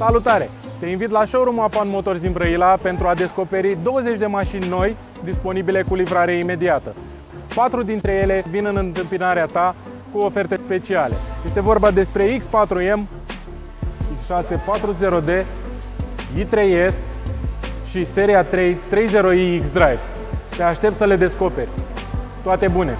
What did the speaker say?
Salutare! Te invit la showroom Apan Motors din Brăila pentru a descoperi 20 de mașini noi disponibile cu livrare imediată. Patru dintre ele vin în întâmpinarea ta cu oferte speciale. Este vorba despre X4M, X640D, i3S și seria 3 30i X-Drive. Te aștept să le descoperi. Toate bune!